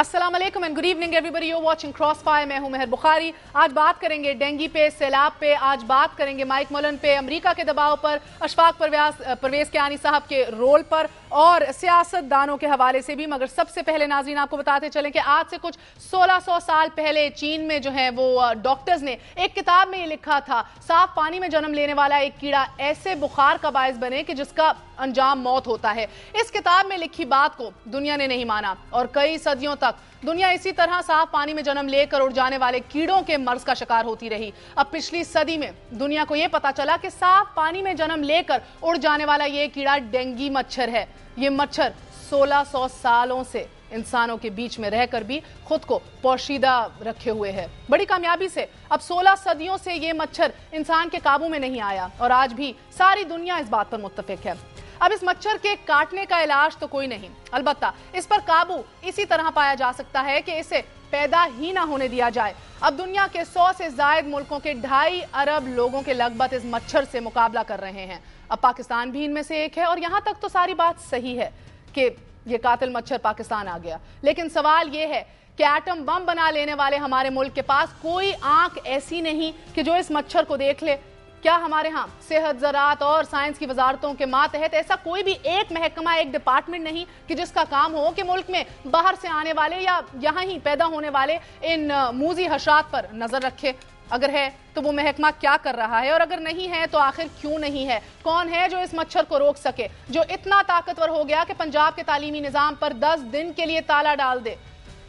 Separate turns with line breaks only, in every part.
अस्सलाम वालेकुम and good evening everybody you watching cross fire मैं हूँ मेहर बुखारी. आज बात करेंगे डेंगी पे, सैलाब पे. आज बात करेंगे माइक मोलन पे, अमेरिका के दबाव पर, अशफाक परव्यास परवेज कियानी साहब के रोल पर और सियासतदानों के हवाले से भी. मगर सबसे पहले नाजरीन, आपको बताते चलें कि आज से कुछ 1600 साल पहले चीन में जो है वो डॉक्टर्स ने एक किताब में ये लिखा था, साफ़ पानी में जन्म लेने वाला एक कीड़ा ऐसे बुखार का बायस बने कि जिसका अंजाम मौत होता है। इस किताब में लिखी बात को दुनिया ने नहीं माना और कई सदियों तक दुनिया इसी तरह साफ़ पानी में जन्म लेकर उड़ जाने वाले कीड़ों के मर्ज का शिकार होती रही। अब पिछली सदी में दुनिया को यह पता चला कि साफ़ पानी में जन्म लेकर उड़ जाने वाला यह कीड़ा डेंगी मच्छर है। ये मच्छर 1600 सालों से इंसानों के बीच में रहकर भी खुद को पोशीदा रखे हुए है। बड़ी कामयाबी से अब 16 सदियों से ये मच्छर इंसान के काबू में नहीं आया और आज भी सारी दुनिया इस बात पर मुतफिक है। अब इस मच्छर के काटने का इलाज तो कोई नहीं। अलबत्ता, इस पर काबू इसी तरह पाया जा सकता है कि इसे पैदा ही ना होने दिया जाए। अब दुनिया के सौ से जायद मुल्कों के ढाई अरब लोगों के लगभग इस मच्छर से मुकाबला कर रहे हैं। अब पाकिस्तान भी इनमें से एक है और यहाँ तक तो सारी बात सही है कि ये कातिल मच्छर पाकिस्तान आ गया। लेकिन सवाल ये है कि एटम बम बना लेने वाले हमारे मुल्क के पास कोई आँख ऐसी नहीं कि जो इस मच्छर को देख ले। क्या हमारे यहाँ सेहत ज़रात और साइंस की वजारतों के मातहत ऐसा कोई भी एक महकमा, एक डिपार्टमेंट नहीं कि जिसका काम हो कि मुल्क में बाहर से आने वाले या यहाँ ही पैदा होने वाले इन मूजी हशात पर नज़र रखे? अगर है तो वो महकमा क्या कर रहा है? और अगर नहीं है तो आखिर क्यों नहीं है? कौन है जो इस मच्छर को रोक सके, जो इतना ताकतवर हो गया कि पंजाब के तालीमी निज़ाम पर दस दिन के लिए ताला डाल दे?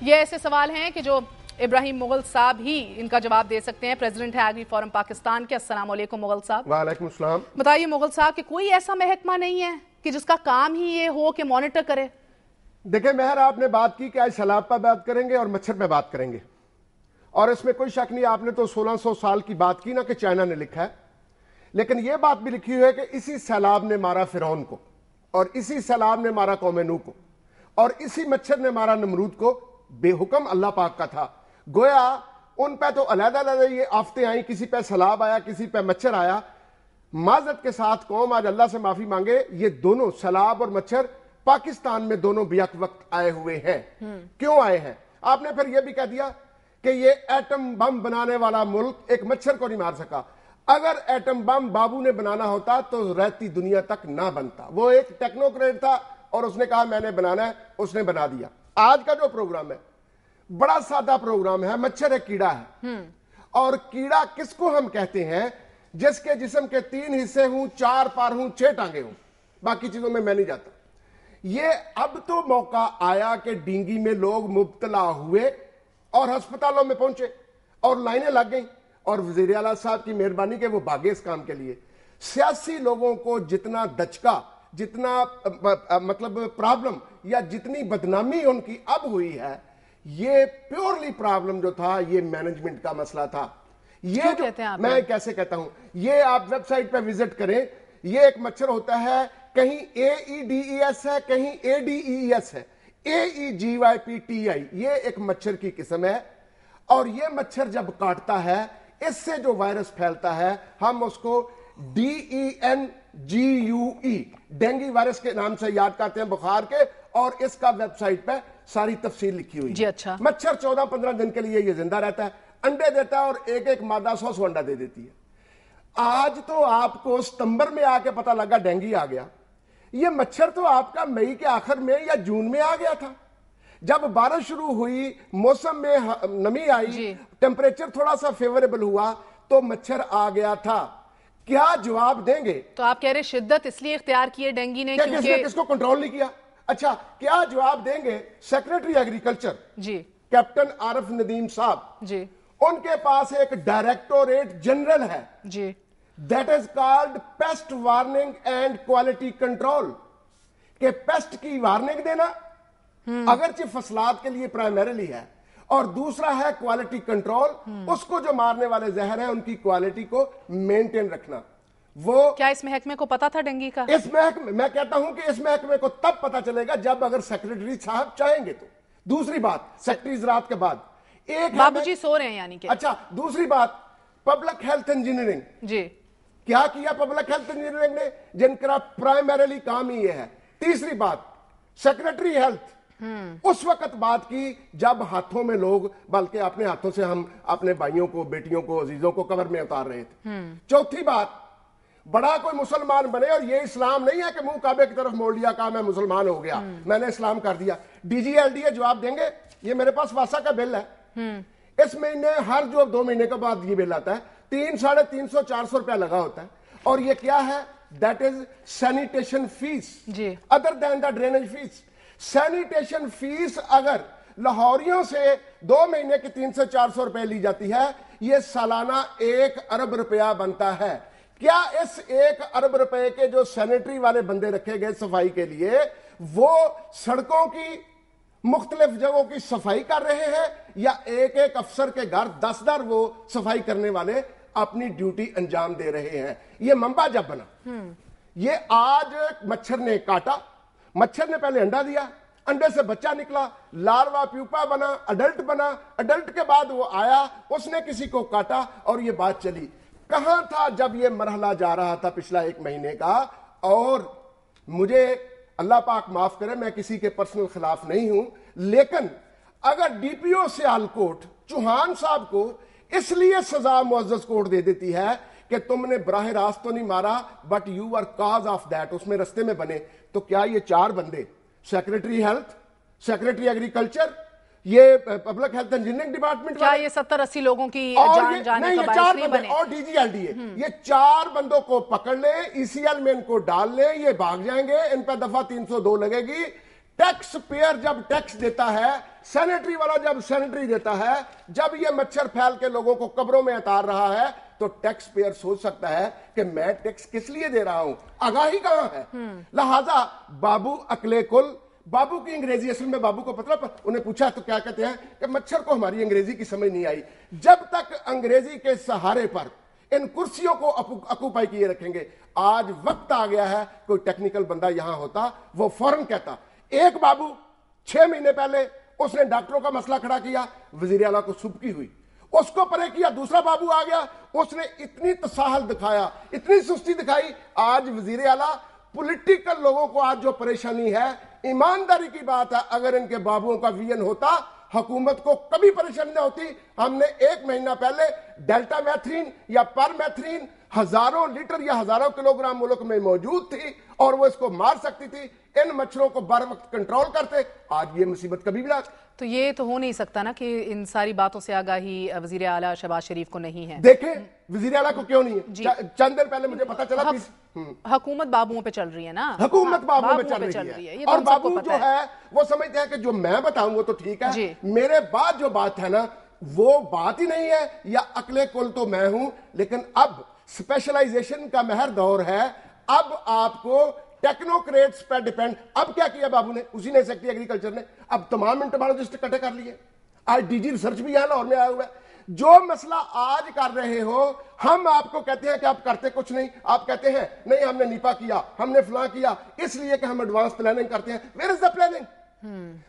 ये ऐसे सवाल हैं कि जो इब्राहिम मुगल साहब ही इनका जवाब दे सकते हैं। प्रेसिडेंट है एग्री फोरम पाकिस्तान के। अस्सलाम वालेकुम मुगल साहब।
वालेकुम सलाम।
बताइए मुगल साहब कि कोई ऐसा महकमा नहीं है कि जिसका काम ही ये हो कि मॉनिटर करे?
देखिए मेहर आपने बात की कि आज सैलाब पर बात करेंगे और मच्छर पर बात करेंगे। और इसमें कोई शक नहीं आपने तो 1600 साल की बात की ना कि चाइना ने लिखा है। लेकिन यह बात भी लिखी हुई है कि इसी सैलाब ने मारा फिरौन को और इसी सैलाब ने मारा कौमेनू को और इसी मच्छर ने मारा नमरूद को। बेहुक्म अल्लाह पाक का था। गोया उन पे तो अलहदा ये आफते आई किसी पे सलाब आया किसी पे मच्छर आया। माजत के साथ कौम आज अल्लाह से माफ़ी मांगे ये दोनों सलाब और मच्छर पाकिस्तान में दोनों बियक वक्त आए हुए हैं। क्यों आए हैं? आपने फिर यह भी कह दिया कि ये एटम बम बनाने वाला मुल्क एक मच्छर को नहीं मार सका। अगर एटम बम बाबू ने बनाना होता तो रहती दुनिया तक ना बनता। वो एक टेक्नोक्रेट था और उसने कहा मैंने बनाना है उसने बना दिया। आज का जो प्रोग्राम है बड़ा सादा प्रोग्राम है मच्छर एक कीड़ा है। और कीड़ा किसको हम कहते हैं जिसके जिसम के तीन हिस्से हूँ चार पार हूँ छह टांगे हूँ बाकी चीज़ों में मैं नहीं जाता। ये अब तो मौका आया कि डींगी में लोग मुबतला हुए और अस्पतालों में पहुँचे और लाइनें लग गई। और वज़ीर अला साहब की मेहरबानी के वो भागे इस काम के लिए। सियासी लोगों को जितना दचका जितना मतलब प्रॉब्लम या जितनी बदनामी उनकी अब हुई है ये प्योरली प्रॉब्लम जो था ये मैनेजमेंट का मसला था। ये जो
कहते हैं
मैं कैसे कहता हूँ ये आप वेबसाइट पर विज़िट करें ये एक मच्छर होता है कहीं ए ई डी ई एस है कहीं ए डी ई एस है। A E G Y P T I ये एक मच्छर की किस्म है। और ये मच्छर जब काटता है इससे जो वायरस फैलता है हम उसको D E N G U E dengue virus के नाम से याद करते हैं बुखार के और इसका वेबसाइट पे सारी तफसील लिखी हुई
जी अच्छा।
मच्छर चौदह पंद्रह दिन के लिए ये ज़िंदा रहता है अंडे देता है और एक एक मादा सौ सौ अंडा दे देती है। आज तो आपको सितंबर में आके पता लगा डेंगी आ गया। ये मच्छर तो आपका मई के आखिर में या जून में आ गया था। जब बारिश शुरू हुई मौसम में नमी आई टेम्परेचर थोड़ा सा फेवरेबल हुआ तो मच्छर आ गया था। क्या जवाब देंगे?
तो आप कह रहे शिद्दत इसलिए इख्तियार किए डेंगी ने
क्योंकि किसको कंट्रोल नहीं किया? अच्छा क्या जवाब देंगे secretary agriculture
ji.
Captain Arif Nadeem साहब।
जी।
उनके पास एक डायरेक्टोरेट जनरल है।
जी।
That is called pest warning and quality control के पेस्ट की वार्निंग देना अगरचे फसलात के लिए प्राइमरीली है। और दूसरा है क्वालिटी कंट्रोल उसको जो मारने वाले जहर है उनकी क्वालिटी को मेंटेन रखना। वो
क्या इस महकमे को पता था डेंगी का?
इस महकमे मैं कहता हूँ कि इस महकमे को तब पता चलेगा जब अगर सेक्रेटरी साहब चाहेंगे तो। दूसरी बात सेक्रेटरी रात के बाद।
एक बाबूजी सो रहे हैं यानी कि।
अच्छा दूसरी बात पब्लिक हेल्थ इंजीनियरिंग।
जी।
क्या किया पब्लिक हेल्थ इंजीनियरिंग ने? जिनका प्राइमरीली काम ही यह है। तीसरी बात सेक्रेटरी हेल्थ। उस वक्त बात की जब हाथों में लोग बल्कि अपने हाथों से हम अपने भाइयों को बेटियों को अजीजों को कवर में उतार रहे थे। चौथी बात बड़ा कोई मुसलमान बने और ये इस्लाम नहीं है कि मुँह काबे की तरफ़ मोड़ लिया कहा मैं मुसलमान हो गया मैंने इस्लाम कर दिया। डीजीएलडीए जवाब देंगे ये मेरे पास वासा का बिल है। इस महीने हर जो दो महीने के बाद ये बिल आता है तीन साढ़े तीन सौ चार सौ रुपया लगा होता है। और ये क्या है? That is sanitation fee other than the drainage fee sanitation fee अगर लाहौरियों से दो महीने की तीन से चार सौ रुपए ली जाती है ये सालाना एक अरब रुपया बनता है। क्या इस एक अरब रुपए के जो सैनिटरी वाले बंदे रखे गए सफ़ाई के लिए वो सड़कों की मुख्तलिफ़ जगहों की सफ़ाई कर रहे हैं या एक एक अफसर के घर दस दर वो सफ़ाई करने वाले अपनी ड्यूटी अंजाम दे रहे हैं? ये मंबा जब बना। ये आज मच्छर ने काटा। मच्छर ने पहले अंडा दिया अंडे से बच्चा निकला लार्वा प्यूपा बना अडल्ट बना अडल्ट के बाद वो आया उसने किसी को काटा और ये बात चली। कहाँ था जब ये मरहला जा रहा था पिछला एक महीने का? और मुझे अल्लाह पाक माफ़ करे, मैं किसी के पर्सनल खिलाफ नहीं हूँ, लेकिन अगर डीपीओ से आलकोट चौहान साहब को इसलिए सजा मुआजस कोर्ट दे देती है कि तुमने बराह रास्त तो नहीं मारा but you are cause of that उसमें रस्ते में बने। तो क्या ये चार बंदे सेक्रेटरी हेल्थ सेक्रेटरी एग्रीकल्चर ये पब्लिक हेल्थ इंजीनियरिंग डिपार्टमेंट
क्या ये सत्तर अस्सी लोगों की
और
जान
ये
जाने
नहीं
का
ये चार
नहीं
बंदे
बने?
और डीजीएलडीए ये चार बंदों को पकड़ ले ईसीएल में इनको डाल ले ये भाग जाएँगे इन पर दफ़ा 302 लगेगी। टैक्स पेयर जब टैक्स देता है सैनिटरी वाला जब सैनिटरी देता है जब ये मच्छर फैल के लोगों को कब्रों में उतार रहा है तो टैक्स पेयर सोच सकता है कि मैं टैक्स किस लिए दे रहा हूँ? आगाही कहाँ है? लिहाजा बाबू अकले कुल बाबू की अंग्रेज़ी असल में बाबू को पता उन्हें पूछा तो क्या कहते हैं कि मच्छर को हमारी अंग्रेज़ी की समझ नहीं आई। जब तक अंग्रेज़ी के सहारे पर इन कुर्सियों को अकुपाई किए रखेंगे, आज वक्त आ गया है, कोई टेक्निकल बंदा यहाँ होता, वो फ़ौरन कहता, एक बाबू, छह महीने पहले उसने डॉक्टरों का मसला खड़ा किया, वज़ीर अला को सुबकी हुई। उसको परे किया, दूसरा बाबू आ गया, उसने इतनी तसाहल दिखाया, इतनी सुस्ती दिखाई, आज वज़ीर अला पॉलिटिकल लोगों को आज जो परेशानी है ईमानदारी की बात है। अगर इनके बाबुओं का विजन होता, हुकूमत को कभी परेशानी ना होती। हमने एक महीना पहले डेल्टा मैथरीन या पर मैथरीन हज़ारों लीटर या हज़ारों किलोग्राम मुल्क में मौजूद थी और वो इसको मार सकती थी। इन मच्छरों को बर वक्त कंट्रोल करते। आज ये मुसीबत कभी भी ना
तो ये तो हो नहीं सकता ना कि इन सारी बातों से आगाही वज़ीर आला शहबाज शरीफ को नहीं है।
देखें वज़ीर आला को क्यों नहीं है? चंद दिन पहले मुझे पता चला
हुकूमत बाबुओं पे चल रही है ना?
हुकूमत हाँ, बाबुओं पे चल रही, रही है, है।
तो
और बाबू जो है। वो समझते हैं कि जो मैं बताऊँ वो तो ठीक है। मेरे बाद जो बात है ना वो बात ही नहीं है या अकले कुल तो मैं हूँ लेकिन अब स्पेशलाइजेशन का महर दौर है। अब आपको टेक्नोक्रेट्स पर डिपेंड अब क्या किया बाबू ने? उसी ने सेक्टर एग्रीकल्चर ने। अब तमाम इंटरमोलॉजिस्ट इकट्ठे कर लिए। आज डीजी रिसर्च भी यहाँ लाहौर में आया हुआ है। जो मसला आज कर रहे हो हम आपको कहते हैं कि आप करते कुछ नहीं। आप कहते हैं नहीं हमने नीपा किया हमने फला किया इसलिए कि हम एडवांस प्लानिंग करते हैं। Where is the planning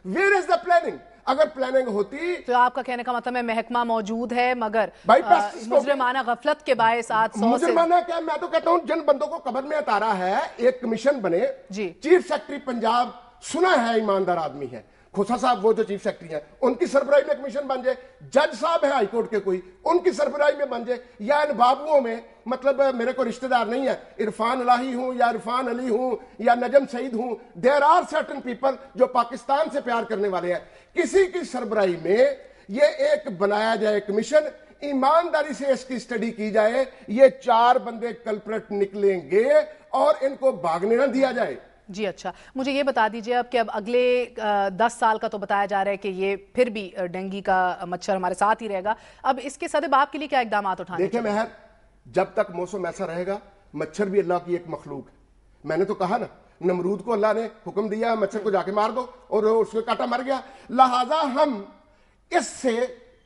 where is the planning अगर प्लानिंग होती
तो आपका कहने का मतलब है महकमा मौजूद है मगर मुजरमाना गफलत के बायस आज
मुजरमाना क्या मैं तो कहता हूँ जिन बंदों को कबर में उतारा है एक कमीशन बने।
जी।
चीफ सेक्रेटरी पंजाब सुना है ईमानदार आदमी है। खोसा साहब वो जो चीफ सेक्रेटरी हैं उनकी सरबराही में कमीशन बन जाए। जज साहब है हाईकोर्ट के कोई उनकी सरबराही में बन जाए। या इन बाबुओं में मतलब मेरे को रिश्तेदार नहीं है। इरफान अलाही हूँ या इरफान अली हूँ या नजम सईद हूँ देर आर सर्टन पीपल जो पाकिस्तान से प्यार करने वाले हैं। किसी की सरबराही में ये एक बनाया जाए कमीशन ईमानदारी से इसकी स्टडी की जाए ये चार बंदे कल्परेट निकलेंगे और इनको भागने ना दिया जाए।
जी अच्छा मुझे ये बता दीजिए अब कि अब अगले दस साल का तो बताया जा रहा है कि ये फिर भी डेंगू का मच्छर हमारे साथ ही रहेगा। अब इसके सदबाब के लिए क्या इकदाम उठाने
देखिए मेहर जब तक मौसम ऐसा रहेगा, मच्छर भी अल्लाह की एक मखलूक है। मैंने तो कहा ना, नमरूद को अल्लाह ने हुक्म दिया, मच्छर को जाके मार दो, और उसको काटा मर गया। लिहाजा हम इससे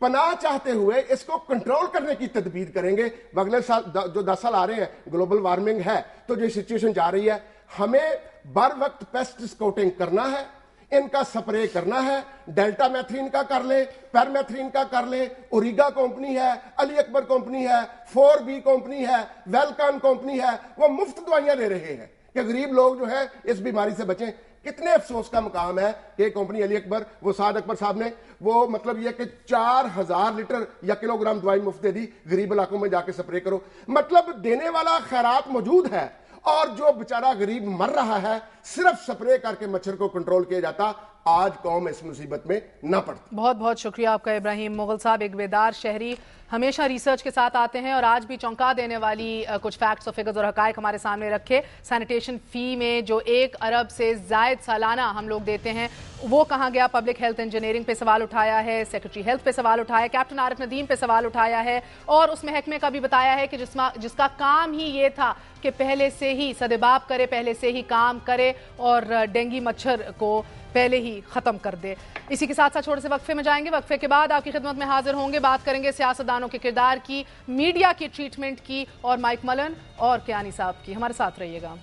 पनाह चाहते हुए इसको कंट्रोल करने की तदबीर करेंगे। अगले साल जो दस साल आ रहे हैं ग्लोबल वार्मिंग है तो जो सिचुएशन जा रही है, हमें बर वक्त पेस्ट स्काउटिंग करना है। इनका स्प्रे करना है, डेल्टा मैथ्रीन का कर ले, पैरमेथ्रीन का कर ले, ओरिगा कंपनी है, अली अकबर कंपनी है, फोर बी कंपनी है, वेलकन कंपनी है, वो मुफ़्त दवाइयाँ दे रहे हैं कि गरीब लोग जो है इस बीमारी से बचें। कितने अफसोस का मुकाम है कि कंपनी अली अकबर, वो साद अकबर साहब ने, वो मतलब ये कि चार हज़ार लीटर या किलोग्राम दवाई मुफ़्त दे दी, गरीब इलाकों में जाके स्प्रे करो। मतलब देने वाला खैरात मौजूद है और जो बेचारा गरीब मर रहा है, सिर्फ़ स्प्रे करके मच्छर को कंट्रोल किया जाता, आज कौम इस मुसीबत में ना पड़ती।
बहुत बहुत शुक्रिया आपका, इब्राहिम मुगल साहब, एक बेदार शहरी। हमेशा रिसर्च के साथ आते हैं और आज भी चौंका देने वाली कुछ फैक्ट्स और फिगर्स और हकायक हमारे सामने रखे। सैनिटेशन फ़ी में जो एक अरब से जायद सालाना हम लोग देते हैं, वो कहाँ गया? पब्लिक हेल्थ इंजीनियरिंग पे सवाल उठाया है सेक्रेटरी हेल्थ पे सवाल उठाया कैप्टन आरिफ नदीम पे सवाल उठाया है, और उस महकमे का भी बताया है कि जिसमा, जिसका काम ही ये था कि पहले से ही सदेबाब करे, पहले से ही काम करे और डेंगी मच्छर को पहले ही खत्म कर दे। इसी के साथ साथ छोटे से वक्फे में जाएँगे। वक्फे के बाद आपकी खिदमत में हाजिर होंगे। बात करेंगे सियासतदानों के किरदार की, मीडिया की ट्रीटमेंट की और माइक मलन और क्यानी साहब की। हमारे साथ रहिएगा।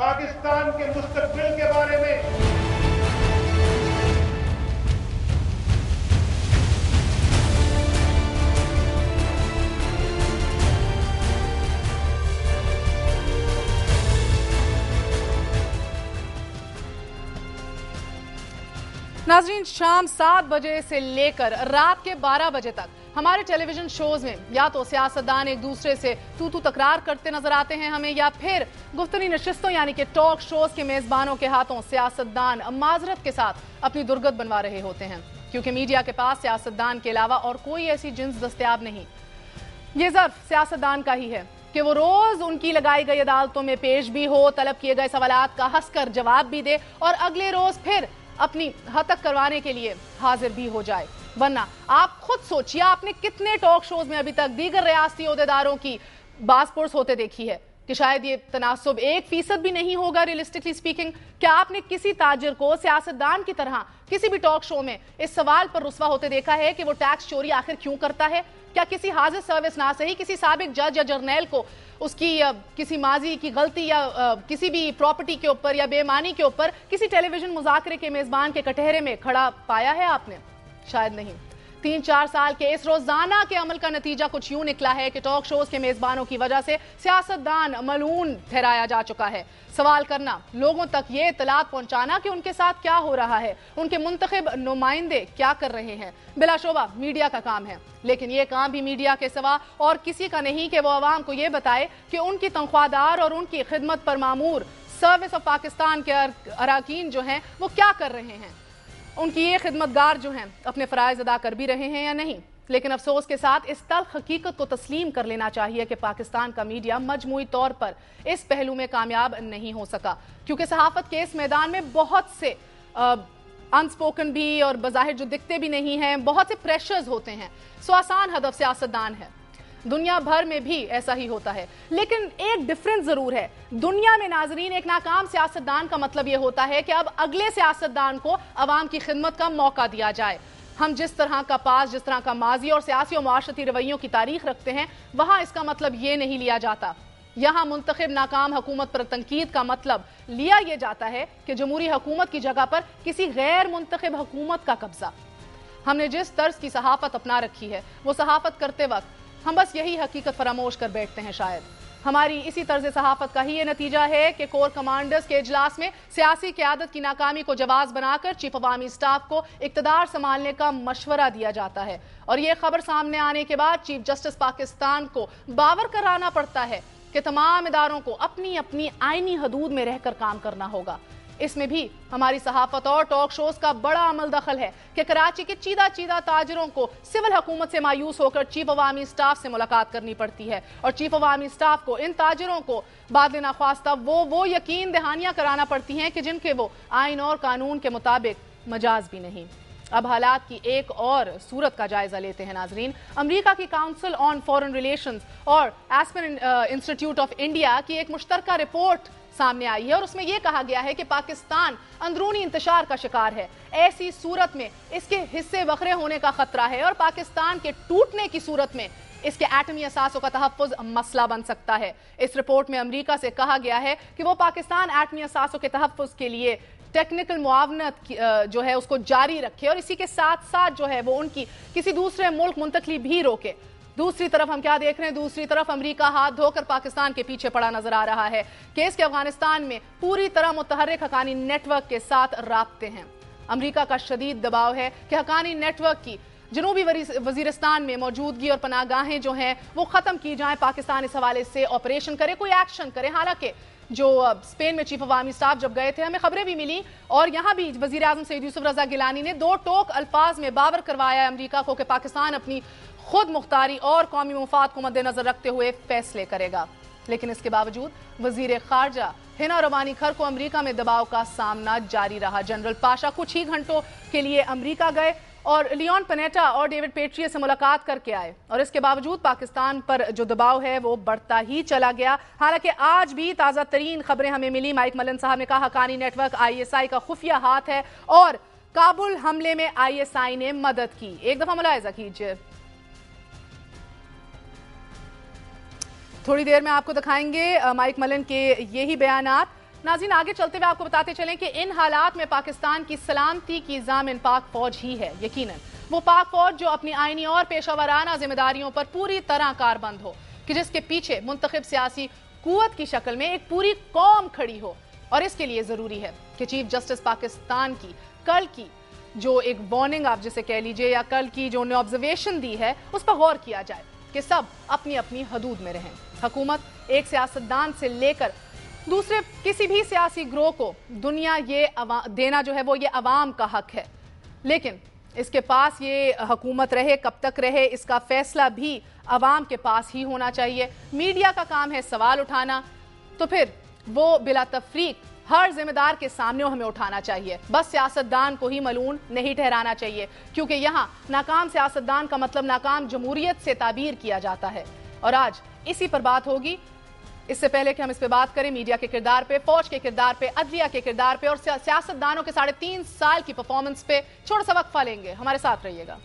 पाकिस्तान के मुस्तबिल के बारे में।
नाजरीन, शाम सात बजे से लेकर रात के बारह बजे तक हमारे टेलीविज़न शोज़ में या तो सियासतदान एक दूसरे से तू तू तकरार करते नज़र आते हैं हमें, या फिर गुफ्तनी नशस्तों यानी कि टॉक शोज़ के मेजबानों के हाथों सियासतदान माजरत के साथ अपनी दुर्गत बनवा रहे होते हैं। क्योंकि मीडिया के पास सियासतदान के अलावा और कोई ऐसी जिन्स दस्तियाब नहीं। ये जर्फ सियासतदान का ही है कि वो रोज उनकी लगाई गई अदालतों में पेश भी हो, तलब किए गए सवाल का हंसकर जवाब भी दे और अगले रोज फिर अपनी हतक करवाने के लिए हाजिर भी हो जाए। वरना आप खुद सोचिए, आपने कितने टॉक शोज़ में अभी तक दीगर रियासती अहदेदारों की बासपोर्स होते देखी है कि शायद ये तनासब एक फ़ीसद भी नहीं होगा रियलिस्टिकली स्पीकिंग क्या आपने किसी ताजिर को सियासतदान की तरह किसी भी टॉक शो में इस सवाल पर रुसवा होते देखा है कि वो टैक्स चोरी आखिर क्यों करता है? क्या किसी हाजिर सर्विस ना सही, किसी सबक जज या जर्नैल को उसकी किसी माजी की गलती या किसी भी प्रॉपर्टी के ऊपर या बेमानी के ऊपर किसी टेलीविज़न मुजाकरे के मेजबान के कटहरे में खड़ा पाया है आपने? शायद नहीं। तीन चार साल के इस रोज़ाना के अमल का नतीजा कुछ यूँ निकला है कि टॉक शोज़ के मेजबानों की वजह से सियासतदान मलून ठहराया जा चुका है। सवाल करना, लोगों तक ये इतलात पहुंचाना कि उनके साथ क्या हो रहा है? उनके मुंतखब नुमाइंदे क्या कर रहे हैं? बिलाशोबा, मीडिया का काम है। लेकिन ये काम भी मीडिया के सवा और किसी का नहीं कि वो आवाम को ये बताए कि उनकी तनख्वाहदार और उनकी खिदमत पर मामूर सर्विस ऑफ़ पाकिस्तान के अरकान जो हैं, वो क्या कर रहे हैं? उनकी ये खिदमतगार जो हैं, अपने फ़रज़ अदा कर भी रहे हैं या नहीं? लेकिन अफसोस के साथ इस तल्ख हकीकत को तस्लीम कर लेना चाहिए कि पाकिस्तान का मीडिया मजमू तौर पर इस पहलू में कामयाब नहीं हो सका। क्योंकि सहाफत के इस मैदान में बहुत से अनस्पोकन भी और बाहिर जो दिखते भी नहीं हैं, बहुत से प्रेशर्स होते हैं। सो आसान हदफ सियासतदान है। दुनिया भर में भी ऐसा ही होता है। लेकिन एक डिफरेंस ज़रूर है। दुनिया में नाजरीन, एक नाकाम सियासतदान का मतलब यह होता है कि अब अगले सियासतदान को अवाम की खिदमत का मौका दिया जाए। हम जिस तरह का पास, जिस तरह का माजी और सियासी और माशरती रवैयों की तारीख रखते हैं, वहाँ इसका मतलब ये नहीं लिया जाता। यहाँ मुंतखब नाकाम हुकूमत पर तनकीद का मतलब लिया यह जाता है कि जमहूरी हुकूमत की जगह पर किसी गैर मुंतखब हुकूमत का कब्जा। हमने जिस तर्ज की सहाफत अपना रखी है, वो सहाफत करते वक्त हम बस यही हकीकत फरामोश कर बैठते हैं शायद। हमारी इसी तर्ज सहाफत का ही ये नतीजा है कि कोर कमांडर्स के इजलास में सियासी क्यादत की नाकामी को जवाब बनाकर चीफ अवामी स्टाफ को इकतदार संभालने का मशवरा दिया जाता है। और ये खबर सामने आने के बाद चीफ जस्टिस पाकिस्तान को बावर कराना पड़ता है कि तमाम इदारों को अपनी अपनी आईनी हदूद में रहकर काम करना होगा। इसमें भी हमारी सहाफत और टॉक शोज़ का बड़ा अमल दखल है कि कराची के चीदा चीदा ताजरों को सिविल हुकूमत से मायूस होकर चीफ अवामी स्टाफ से मुलाकात करनी पड़ती है और चीफ अवामी स्टाफ को, इन ताजरों को बाद नाख्वास्ता वो वो यकीन दहानियाँ कराना पड़ती हैं कि जिनके वो आइन और कानून के मुताबिक मजाज भी नहीं। अब हालात की एक और सूरत का जायजा लेते हैं नाजरीन। अमेरिका की काउंसिल ऑन फॉरेन रिलेशंस और एस्पन इंस्टीट्यूट ऑफ़ इंडिया की एक मुश्तरका रिपोर्ट सामने आई है और उसमें यह कहा गया है कि पाकिस्तान अंदरूनी इंतशार का शिकार है। ऐसी सूरत में इसके हिस्से वखरे होने का खतरा है और पाकिस्तान के टूटने की सूरत में इसके एटमी असासों का तहफ़ मसला बन सकता है। इस रिपोर्ट में अमरीका से कहा गया है कि वो पाकिस्तान एटमी असासों के तहफ़ के लिए टेक्निकल मुआवनत जो है उसको जारी रखे और इसी के साथ साथ जो है वो उनकी किसी दूसरे मुल्क मुंतकली भी रोके। दूसरी तरफ़ हम क्या देख रहे हैं? दूसरी तरफ़ अमेरिका हाथ धोकर पाकिस्तान के पीछे पड़ा नज़र आ रहा है। केस के अफ़गानिस्तान में पूरी तरह मुतहरक हकानी नेटवर्क के साथ रबते हैं। अमेरिका का शदीद दबाव है कि हकानी नेटवर्क की जनूबी वजीरस्तान में मौजूदगी और पनागाहें जो हैं, वो खत्म की जाए। पाकिस्तान इस हवाले से ऑपरेशन करे, कोई एक्शन करे। हालाँकि जो स्पेन में चीफ अवामी स्टाफ जब गए थे, हमें खबरें भी मिली और यहाँ भी वज़ीर आज़म सईद यूसुफ रजा गिलानी ने दो टोक अल्फाज में बावर करवाया अमरीका को कि पाकिस्तान अपनी खुद मुख्तारी और कौमी मुफाद को मद्देनजर रखते हुए फैसले करेगा। लेकिन इसके बावजूद, वज़ीर खारजा हिना रवानी खर को अमरीका में दबाव का सामना जारी रहा। जनरल पाशा कुछ ही घंटों के लिए अमरीका गए और लियोन पनेटा और डेविड पेट्रिया से मुलाकात करके आए। और इसके बावजूद, पाकिस्तान पर जो दबाव है, वो बढ़ता ही चला गया। हालाँकि आज भी ताज़ा तरीन खबरें हमें मिली। माइक मलन साहब ने कहा, हकानी नेटवर्क, आईएसआई का खुफिया हाथ है और काबुल हमले में आईएसआई ने मदद की। एक दफ़ा मुलायजा कीजिए। थोड़ी देर में आपको दिखाएँगे माइक मलन के यही बयान नाजीन आगे चलते हुए आपको बताते चलें कि इन हालात में पाकिस्तान की सलामती की जामिन पाक फौज ही है, यकीनन। वो पाक फौज जो अपनी आईनी और पेशा पेशावराना जिम्मेदारियों पर पूरी तरह कारबंद हो, कि जिसके पीछे मुंतखब सियासी कुत की शक्ल में एक पूरी कौम खड़ी हो। और इसके लिए ज़रूरी है कि चीफ जस्टिस पाकिस्तान की कल की जो एक वार्निंग, आप जिसे कह लीजिए, या कल की जो उन्हें ऑब्जर्वेशन दी है, उस पर गौर किया जाए कि सब अपनी अपनी हदूद में रहें। हुकूमत एक सियासतदान से लेकर दूसरे किसी भी सियासी ग्रोह को दुनिया ये देना जो है वो ये अवाम का हक है। लेकिन इसके पास ये हुकूमत रहे, कब तक रहे, इसका फैसला भी अवाम के पास ही होना चाहिए। मीडिया का काम है सवाल उठाना तो फिर वो बिला तफरीक हर जिम्मेदार के सामने हमें उठाना चाहिए। बस सियासतदान को ही मलून नहीं ठहराना चाहिए, क्योंकि यहाँ नाकाम सियासतदान का मतलब नाकाम जमहूरियत से ताबीर किया जाता है। और आज इसी पर बात होगी। इससे पहले कि हम इस पर बात करें, मीडिया के किरदार पे, फौज के किरदार पे, अदलिया के किरदार पे और सियासतदानों के साढ़े तीन साल की परफॉर्मेंस पे छोटा सा वक्फा लेंगे। हमारे साथ रहिएगा।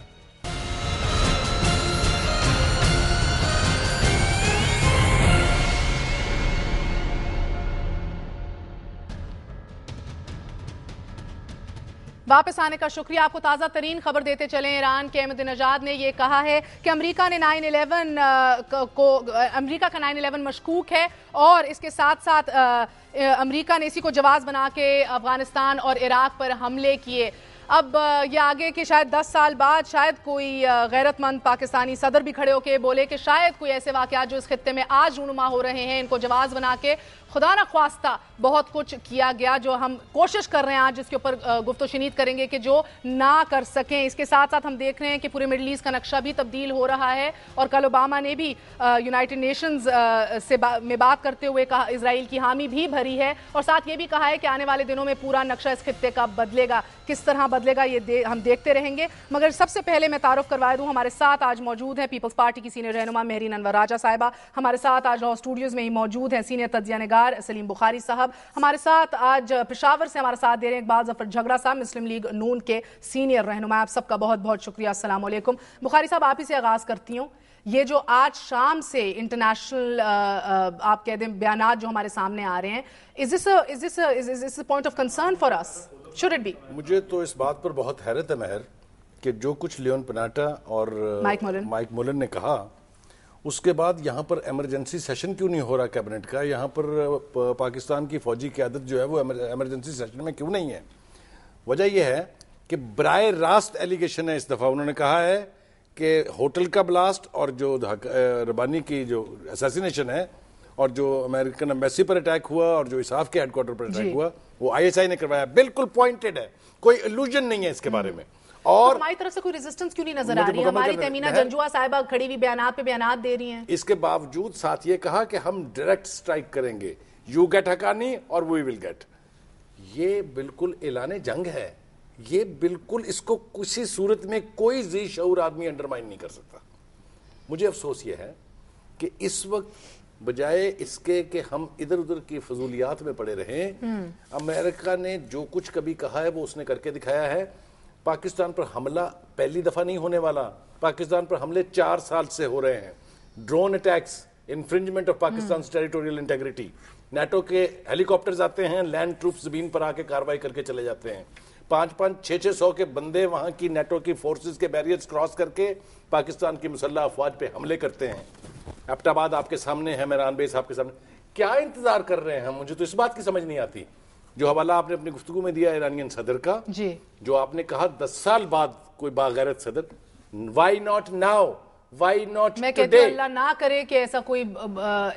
वापस आने का शुक्रिया। आपको ताज़ा तरीन खबर देते चले। ईरान के अहमद नजाद ने यह कहा है कि अमेरिका ने 9/11 को अमेरिका का 9/11 मशकूक है और इसके साथ साथ अमेरिका ने इसी को जवाब बना के अफ़गानिस्तान और इराक पर हमले किए। अब ये आगे कि शायद 10 साल बाद शायद कोई गैरतमंद पाकिस्तानी सदर भी खड़े होकर बोले कि शायद कोई ऐसे वाकत जो इस खत्े में आज रूनुमा हो रहे हैं, इनको जवाब बना के खुदा न ख्वास्ता बहुत कुछ किया गया जो हम कोशिश कर रहे हैं आज जिसके ऊपर गुफ्त शनीद करेंगे कि जो ना कर सकें। इसके साथ साथ हम देख रहे हैं कि पूरे मिडल ईस्ट का नक्शा भी तब्दील हो रहा है और कल ओबामा ने भी यूनाइटेड नेशंस से बा, में बात करते हुए कहा इसराइल की हामी भी भरी है और साथ ये भी कहा है कि आने वाले दिनों में पूरा नक्शा इस खत्े का बदलेगा। किस तरह बदलेगा ये दे, हम देखते रहेंगे। मगर सबसे पहले मैं तारुफ करवा दूँ हमारे साथ आज मौजूद है पीपल्स पार्टी की सीनियर रहनुमा मेहरीन अनवर राजा साहिबा। हमारे साथ आज लॉ स्टूडियोज़ में ही मौजूद हैं सीनियर तजिया सरकार सलीम बुखारी साहब। हमारे साथ आज पेशावर से हमारे साथ दे रहे हैं इकबाल ज़फ़र झगड़ा साहब मुस्लिम लीग नून के सीनियर रहनुमा। आप सबका बहुत बहुत शुक्रिया। असल बुखारी साहब आप ही से आगाज़ करती हूँ। ये जो आज शाम से इंटरनेशनल आप कह दें बयान जो हमारे सामने आ रहे हैं is this is this is this point of concern for us should it be
मुझे तो इस बात पर बहुत हैरत है महर कि जो कुछ लियोन पनाटा और माइक मोलन माइक मोलन ने कहा उसके बाद यहाँ पर एमरजेंसी सेशन क्यों नहीं हो रहा कैबिनेट का? यहाँ पर पाकिस्तान की फौजी क्यादत जो है वो एमरजेंसी सेशन में क्यों नहीं है? वजह यह है कि ब्राय रास्त एलिगेशन है इस दफ़ा। उन्होंने कहा है कि होटल का ब्लास्ट और जो रबानी की जो असैसिनेशन है और जो अमेरिकन एम्बेसी पर अटैक हुआ और जो इसाफ के हेडक्वार्टर पर अटैक हुआ वो आईएसआई ने करवाया। बिल्कुल पॉइंटेड है। कोई इल्यूजन नहीं है इसके बारे में। और
तो हमारी तरफ़ से कोई रेजिस्टेंस क्यों नहीं नज़र आ रही है? हमारी तमीना जंजुआ साहिबा खड़ी हुई बयान पे बयान दे रही हैं।
इसके बावजूद साथ ये कहा कि हम डायरेक्ट स्ट्राइक करेंगे। यू गेट हकानी और वी विल गेट ये बिल्कुल ऐलान जंग है। ये बिल्कुल इसको किसी सूरत में कोई जी शूर आदमी अंडरमाइन नहीं कर सकता। मुझे अफसोस ये है कि इस वक्त बजाय इसके कि हम इधर उधर की फजूलियात में पड़े रहें अमेरिका ने जो कुछ कभी कहा है वो उसने करके दिखाया है। पाकिस्तान पर हमला पहली दफ़ा नहीं होने वाला। पाकिस्तान पर हमले चार साल से हो रहे हैं। Drone attacks infringement of Pakistan territorial integrity NATO के हेलीकॉप्टर्स आते हैं लैंड ट्रूप ज़मीन पर आके कार्रवाई करके चले जाते हैं। पाँच पाँच, छह छह सौ के बंदे वहाँ की नेटो की फोर्सेस के बैरियर्स क्रॉस करके पाकिस्तान की मुसल्ला अफवाज पे हमले करते हैं। एबटाबाद आपके सामने है मेरान बेस आपके सामने। क्या इंतज़ार कर रहे हैं मुझे तो इस बात की समझ नहीं आती। जो हवाला आपने अपनी गुफ्तु में दिया ईरानियन सदर का
जी।
जो आपने कहा दस साल बाद कोई बागैरत सदर why not now why not
मैं कहती हूँ अल्लाह ना करे कि ऐसा कोई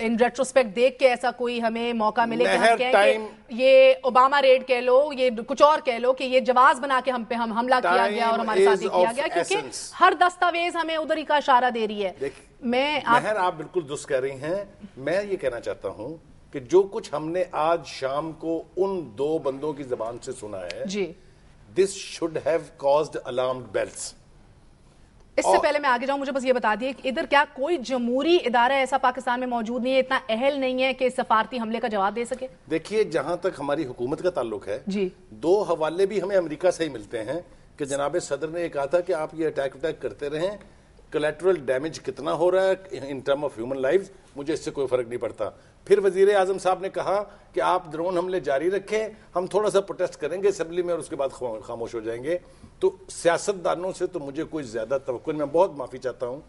इन रेट्रोस्पेक्ट देख के ऐसा कोई हमें मौका मिले कि हम कहें कि ये ओबामा रेड कह लो ये कुछ और कह लो कि ये जवाब बना के हम पे हम हमला किया गया और हमारे साथ किया गया क्योंकि हर दस्तावेज़ हमें उधर ही का इशारा दे रही है।
मैं आप, आप बिल्कुल दुस्त कह रही हैं। मैं ये कहना चाहता हूँ कि जो कुछ हमने आज शाम को उन दो बंदों की जबान से सुना है
जी।
This should have caused alarm bells
इससे पहले मैं आगे जाऊँ मुझे बस ये बता दिए कि इधर क्या कोई जमहूरी इदारा ऐसा पाकिस्तान में मौजूद नहीं है इतना अहल नहीं है कि सफारती हमले का जवाब दे सके।
देखिए जहाँ तक हमारी हुकूमत का ताल्लुक है
जी।
दो हवाले भी हमें अमेरिका से ही मिलते हैं कि जनाब सदर ने यह कहा था कि आप ये अटैक अटैक करते रहें कलेक्ट्रल डैमेज कितना हो रहा है in term of human life मुझे इससे कोई फ़र्क नहीं पड़ता। फिर वज़ीर आज़म साहब ने कहा कि आप ड्रोन हमले जारी रखें, हम थोड़ा सा प्रोटेस्ट करेंगे असम्बली में और उसके बाद खामोश हो जाएँगे। तो सियासतदानों से तो मुझे कोई ज़्यादा तो मैं बहुत माफ़ी चाहता हूँ,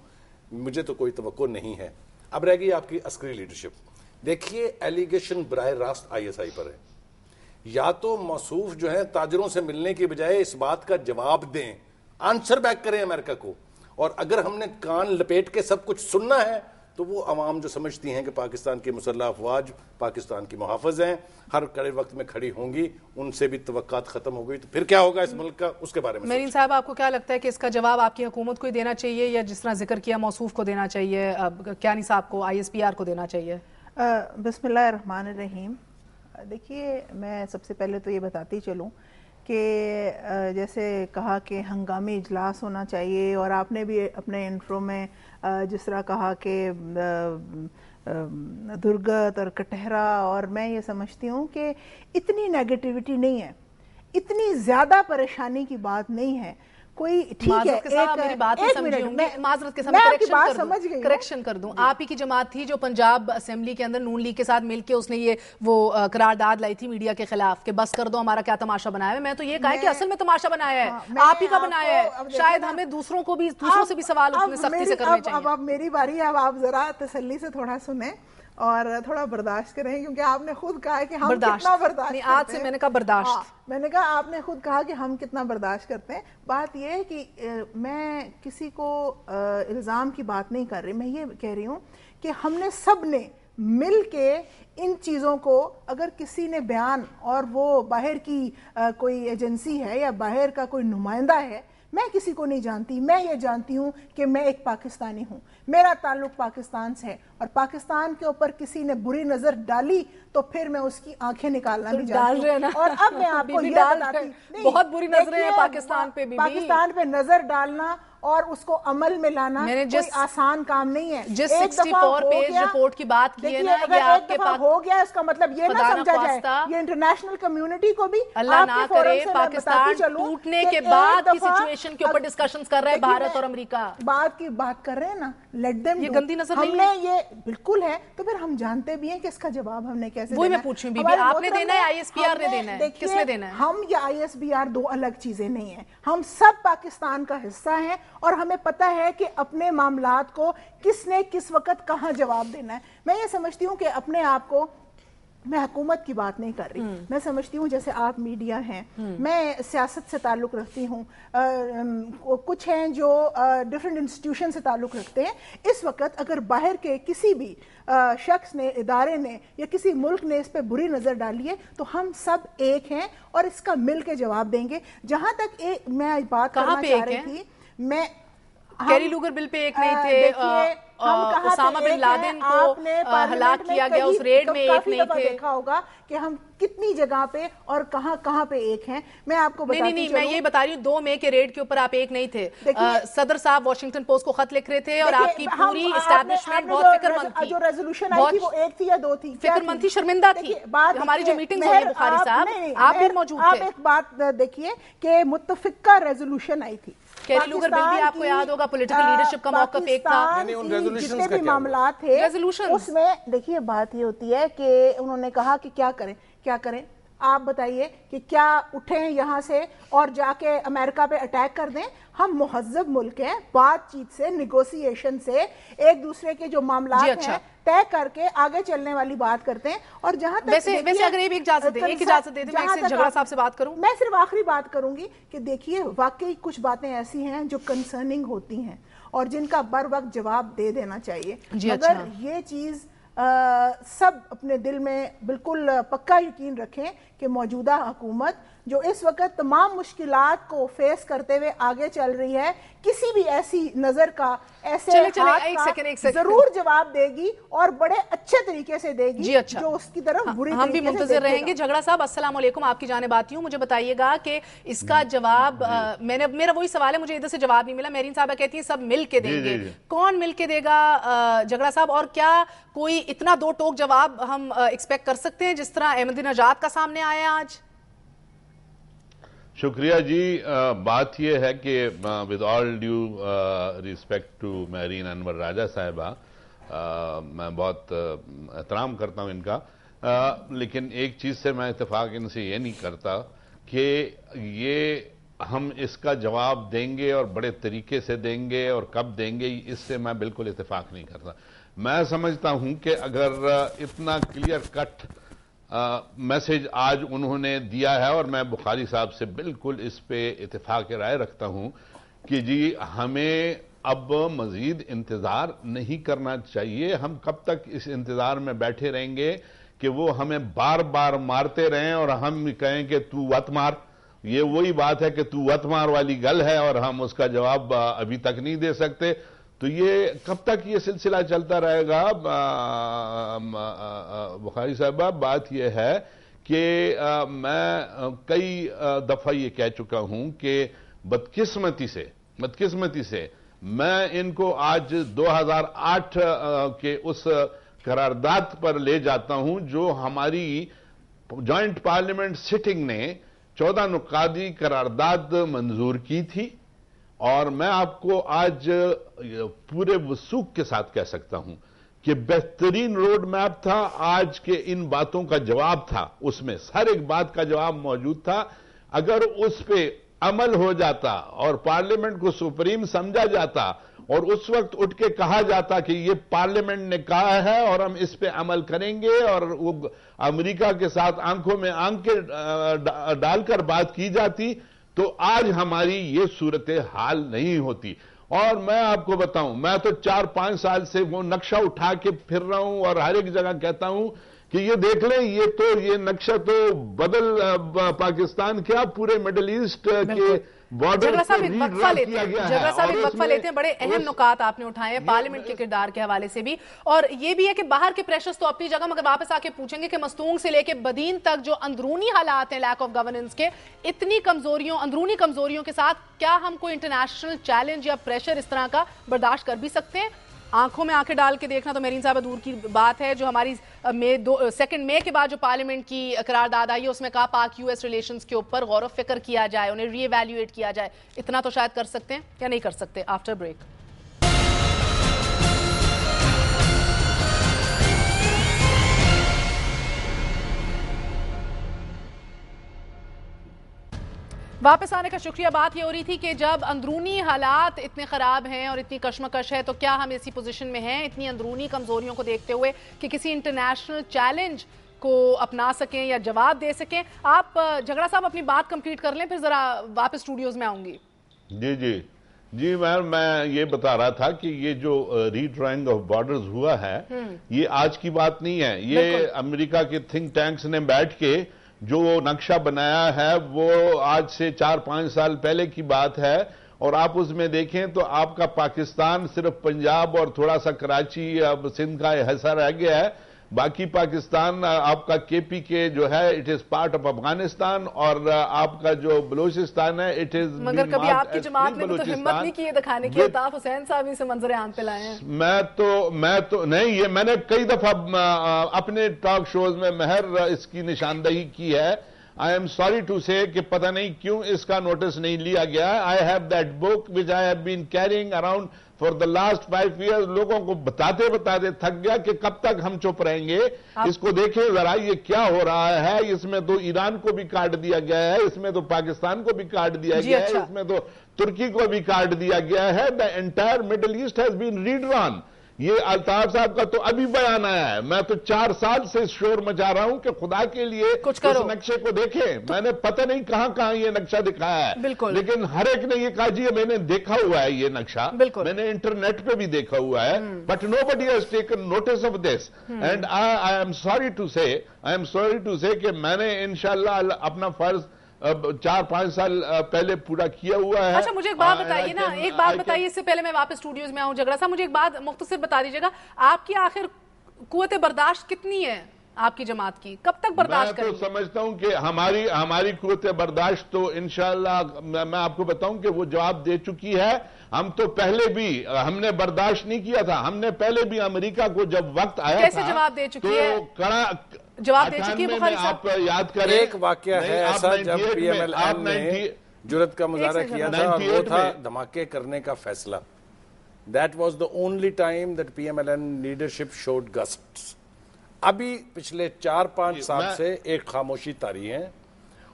मुझे तो कोई तो नहीं है। अब रह गई आपकी अस्करी लीडरशिप देखिए एलिगेशन बर रास्त आई एस आई पर है। या तो मसूफ जो है ताजरों से मिलने के बजाय इस बात का जवाब दें। आंसर बैक करें अमेरिका को। और अगर हमने कान लपेट के सब कुछ सुनना है तो वो आवाम जो समझती हैं कि पाकिस्तान की मुसल्ह अफवाज पाकिस्तान की मुहाफ़ हैं हर कड़े वक्त में खड़ी होंगी उनसे भी तो ख़त्म हो गई तो फिर क्या होगा इस मुल्क का? उसके बारे में
मेरीन साहब आपको क्या लगता है कि इसका जवाब आपकी हुकूमत को ही देना चाहिए या जिस तरह ज़िक्र किया मौसूफ को देना चाहिए? क्या नहीं साहब को आई एस पी आर को देना चाहिए।
बिस्मिल्लाह रहीम। देखिए मैं सबसे पहले तो ये बताती चलूँ कि जैसे कहा कि हंगामी इजलास होना चाहिए और आपने भी अपने इंट्रो में जिस तरह कहा कि दुर्गत और कटहरा और मैं ये समझती हूँ कि इतनी नेगेटिविटी नहीं है। इतनी ज़्यादा परेशानी की बात नहीं है। कोई ठीक है
एक, मेरी बात एक मैं माजरत के साथ करेक्शन बात समझ गई करेक्शन कर दूँ। आप ही की जमात थी जो पंजाब असेंबली के अंदर नून लीग के साथ मिलकर उसने ये वो करारदाद लाई थी मीडिया के खिलाफ कि बस कर दो हमारा क्या तमाशा बनाया है? मैं तो ये कहा कि असल में तमाशा बनाया है। हाँ, आप ही का बनाया है। शायद हमें दूसरों को भी दूसरों से भी सवाल सख्ती से करने चाहिए।
अब मेरी बारी है अब आप जरा तसल्ली से थोड़ा सुने। और थोड़ा बर्दाश्त करें क्योंकि आपने खुद कहा है कि हम कितना बर्दाश्त नहीं,
आज से मैंने कहा बर्दाश्त। हाँ,
मैंने कहा आपने खुद कहा कि हम कितना बर्दाश्त करते हैं। बात यह है कि आ, मैं किसी को इल्ज़ाम की बात नहीं कर रही मैं ये कह रही हूँ कि हमने सबने मिल के इन चीज़ों को अगर किसी ने बयान और वो बाहर की आ, कोई एजेंसी है या बाहर का कोई नुमाइंदा है मैं किसी को नहीं जानती। मैं ये जानती हूँ कि मैं एक पाकिस्तानी हूँ। मेरा ताल्लुक पाकिस्तान से है। और पाकिस्तान के ऊपर किसी ने बुरी नज़र डाली तो फिर मैं उसकी आँखें निकालना तो भी डाल रहे ना? और अब मैं आपको ये बताती
बहुत बुरी नज़रें हैं पाकिस्तान पे भी
पाकिस्तान पे नज़र डालना और उसको अमल में लाना मैंने जिस कोई आसान काम नहीं है।
जिस 64 पेज रिपोर्ट की बात की है ना
ये आपके पास हो गया इसका मतलब ये ना समझा जाए ये इंटरनेशनल कम्युनिटी को भी
अल्लाह ना करे पाकिस्तान टूटने के बाद की सिचुएशन के ऊपर डिस्कशंस कर रहे हैं भारत और अमेरिका।
बात की बात कर रहे हैं ना लेट देम
ये गंदी नज़र नहीं
है। ये बिल्कुल है तो फिर हम जानते भी हैं कि इसका जवाब हमने कैसे
वही मैं पूछ बीबी आपने देना है आईएसपीआर ने देना है? किसने देना है?
हम या आईएसबीआर दो अलग चीज़ें नहीं है। हम सब पाकिस्तान का हिस्सा हैं और हमें पता है कि अपने मामलात को किसने किस वक्त कहाँ जवाब देना है। मैं ये समझती हूँ कि अपने आप को मैं हुकूमत की बात नहीं कर रही। हम्म। मैं समझती हूँ जैसे आप मीडिया हैं। हम्म। मैं सियासत से ताल्लुक़ रखती हूँ कुछ हैं जो डिफरेंट इंस्टीट्यूशन से ताल्लुक़ रखते हैं। इस वक्त अगर बाहर के किसी भी शख्स ने इदारे ने या किसी मुल्क ने इस पर बुरी नज़र डाली है तो हम सब एक हैं और इसका मिल के जवाब देंगे। जहाँ तक एक मैं बात करना चाह रही थी मैं
कैरी लूगर बिल पे एक नहीं थे उसामा बिन लादेन को हलाक किया गया उस रेड तो में एक नहीं थे।
देखा होगा कि हम कितनी जगह पे और कहाँ कहाँ पे एक हैं। मैं आपको
नहीं नहीं नहीं मैं ये बता रही हूँ दो मई के रेड के ऊपर आप एक नहीं थे। आ, सदर साहब वॉशिंगटन पोस्ट को खत लिख रहे थे और आपकी पूरी स्टैब्लिशमेंट बहुत फिक्रमंद थी।
जो रेजोल्यूशन आई थी वो एक थी या दो थी?
फिक्रमंद थी शर्मिंदा थी। हमारी जो मीटिंग हुई बुखारी साहब आप भी मौजूद थे।
आप एक बात देखिए कि मुतफिका रेजोल्यूशन आई थी।
कैरी लूगर बिल भी आपको याद होगा पॉलिटिकल लीडरशिप का मौका था।
जितने भी मामला थे उसमें देखिए बात ये होती है कि उन्होंने कहा कि क्या करें क्या करें? आप बताइए कि क्या उठें यहाँ से और जाके अमेरिका पे अटैक कर दें? हम महजब मुल्क हैं बातचीत से निगोसिएशन से एक दूसरे के जो मामला अच्छा। हैं तय करके आगे चलने वाली बात करते हैं और जहाँ तक
वैसे वैसे अगर एक इजाज़त दे एक इजाज़त दे दे मैं झगड़ा साहब से बात करूँ
मैं सिर्फ़ आखिरी बात करूँगी कि देखिए वाकई कुछ बातें ऐसी हैं जो कंसर्निंग होती हैं और जिनका बर वक्त जवाब दे देना चाहिए अगर अच्छा। ये चीज़ आ, सब अपने दिल में बिल्कुल पक्का यकीन रखें कि मौजूदा हुकूमत जो इस वक्त तमाम मुश्किल को फेस करते हुए आगे चल रही है किसी भी ऐसी नज़र का ऐसे चले, चले, एक सेकंड, एक सेकंड। ज़रूर जवाब देगी और बड़े अच्छे तरीके से देगी जी अच्छा। जो उसकी तरफ़ हाँ, बुरी
हम भी मुंतजर रहेंगे। झगड़ा साहब अस्सलाम वालेकुम आपकी जाने बात हूँ मुझे बताइएगा कि इसका जवाब मैंने मेरा वही सवाल है मुझे इधर से जवाब नहीं मिला। मेरी साहबा कहती है सब मिल के देंगे। कौन मिल के देगा झगड़ा साहब? और क्या कोई इतना दो टोक जवाब हम एक्सपेक्ट कर सकते हैं जिस तरह अहमदीन आज़ाद का सामने आया आज?
शुक्रिया जी आ, बात यह है कि with all due respect to Mehreen Anwar Raja sahiba मैं बहुत एहतराम करता हूँ इनका। आ, लेकिन एक चीज़ से मैं इतफाक इनसे ये नहीं करता कि ये हम इसका जवाब देंगे और बड़े तरीके से देंगे और कब देंगे इससे मैं बिल्कुल इतफाक नहीं करता। मैं समझता हूँ कि अगर इतना क्लियर कट मैसेज आज उन्होंने दिया है और मैं बुखारी साहब से बिल्कुल इस पे इतफाक राय रखता हूँ कि जी, हमें अब मजीद इंतज़ार नहीं करना चाहिए। हम कब तक इस इंतज़ार में बैठे रहेंगे कि वो हमें बार बार मारते रहें और हम कहें कि तू वत मार। ये वही बात है कि तू वत मार वाली गल है और हम उसका जवाब अभी तक नहीं दे सकते। तो ये कब तक ये सिलसिला चलता रहेगा? बुखारी साहबा, बात यह है कि मैं कई दफ़ा ये कह चुका हूँ कि बदकिस्मती से बदकिस्मती से मैं इनको आज 2008 के उस करारदाद पर ले जाता हूँ जो हमारी जॉइंट पार्लियामेंट सिटिंग ने चौदह नुकादी करारदाद मंजूर की थी। और मैं आपको आज पूरे वसूख के साथ कह सकता हूँ कि बेहतरीन रोड मैप था, आज के इन बातों का जवाब था, उसमें हर एक बात का जवाब मौजूद था। अगर उस पर अमल हो जाता और पार्लियामेंट को सुप्रीम समझा जाता और उस वक्त उठ के कहा जाता कि ये पार्लियामेंट ने कहा है और हम इस पे अमल करेंगे और वो अमेरिका के साथ आँखों में आँखें डालकर बात की जाती तो आज हमारी ये सूरत हाल नहीं होती। और मैं आपको बताऊँ, मैं तो चार पाँच साल से वो नक्शा उठा के फिर रहा हूँ और हर एक जगह कहता हूँ कि ये देख लें, ये तो ये नक्शा तो बदल पाकिस्तान क्या पूरे मिडल ईस्ट के
जगरा साहब एक वक्फा लेते हैं। जगरा साहब एक वक्फा लेते हैं बड़े अहम नुकात आपने उठाए हैं पार्लियामेंट के किरदार के हवाले से भी। और ये भी है कि बाहर के प्रेशर्स तो अपनी जगह मगर वापस आके पूछेंगे कि मस्तूंग से लेके बदीन तक जो अंदरूनी हालात हैं लैक ऑफ़ गवर्नेंस के इतनी कमजोरियों अंदरूनी कमजोरियों के साथ क्या हम कोई इंटरनेशनल चैलेंज या प्रेशर इस तरह का बर्दाश्त कर भी सकते हैं? आँखों में आँखें डाल के देखना तो मेरीन साहब दूर की बात है, जो हमारी मे, दो सेकेंड मे के बाद जो पार्लियामेंट की करारदाद आई है, उसमें कहा पाक यूएस रिलेशन के ऊपर गौरव फ़िक्र किया जाए, उन्हें रीएवेल्यूएट किया जाए। इतना तो शायद कर सकते हैं या नहीं कर सकते आफ्टर ब्रेक वापस आने का शुक्रिया। बात ये हो रही थी कि जब अंदरूनी हालात इतने ख़राब हैं और इतनी कशमकश है तो क्या हम इसी पोजीशन में हैं? इतनी अंदरूनी कमज़ोरियों को देखते हुए कि किसी इंटरनेशनल चैलेंज को अपना सकें या जवाब दे सकें? आप झगड़ा साहब अपनी बात कंप्लीट कर लें फिर जरा वापस स्टूडियोज में आऊँगी।
जी जी। जी मैम मैं ये बता रहा था कि ये जो रीड्राइंग ऑफ़ बॉर्डर्स हुआ है हम्म। ये आज की बात नहीं है। ये अमेरिका के थिंक टैंक्स ने बैठ के जो नक्शा बनाया है, वो आज से चार, पाँच साल पहले की बात है। और आप उसमें देखें तो आपका पाकिस्तान सिर्फ़ पंजाब और थोड़ा सा कराची, अब सिंध का हिस्सा रह गया है। बाकी पाकिस्तान आपका केपी के जो है it is part of Afghanistan और आपका जो बलोचिस्तान है इट इज़
मगर कभी आपकी जमात ने तो हिम्मत नहीं की है दिखाने की अल्ताफ हुसैन साहब इसे मंजर आम पे लाए हैं।
मैं तो मैं तो नहीं ये मैंने कई दफ़ा अपने टॉक शोज़ में महर इसकी निशानदही की है। आई एम सॉरी टू से कि पता नहीं क्यों इसका नोटिस नहीं लिया गया। I have that book which I have been carrying around for the last five year लोगों को बताते बताते थक गया कि कब तक हम चुप रहेंगे। इसको देखें जरा ये क्या हो रहा है? इसमें तो ईरान को भी काट दिया गया है इसमें तो पाकिस्तान को भी काट दिया गया अच्छा। है इसमें तो तुर्की को भी काट दिया गया है। The entire Middle East has been read on ये अल्ताफ साहब का तो अभी बयान आया है। मैं तो चार साल से शोर मचा रहा हूँ कि खुदा के लिए
कुछ करो।
इस नक्शे को देखें। तो, मैंने पता नहीं कहाँ कहाँ ये नक्शा दिखाया है।
बिल्कुल।
लेकिन हर एक ने ये कहा जी मैंने देखा हुआ है ये नक्शा।
बिल्कुल।
मैंने इंटरनेट पे भी देखा हुआ है। But nobody has taken notice of this and I I am sorry to say I am sorry to से मैंने इंशाला अपना फ़र्ज़ चार पाँच साल पहले पूरा किया हुआ है।
अच्छा मुझे एक बात बताइए ना एक बात बताइए इससे पहले मैं वापस स्टूडियोज में आऊँ झगड़ा साहब मुझे एक बात मुख्तसर बता दीजिएगा। आपकी आखिर कुत बर्दाश्त कितनी है आपकी जमात की? कब तक बर्दाश्त
मैं तो समझता हूँ कि हमारी हमारी कुत बर्दाश्त तो इनशाला मैं आपको बताऊँ कि वो जवाब दे चुकी है। हम तो पहले भी हमने बर्दाश्त नहीं किया था हमने पहले भी अमेरिका को जब वक्त आया
कैसे जवाब दे चुकी तो है? कड़ा जवाब दे चुकी है
आप याद करें।
एक वाक्य है ऐसा जब पीएमएलएन ने जुरत का मुजाहरा किया था और वो था धमाके करने का फैसला। That was the only time that PMLN leadership showed gust अभी पिछले चार पाँच साल से एक खामोशी तारी है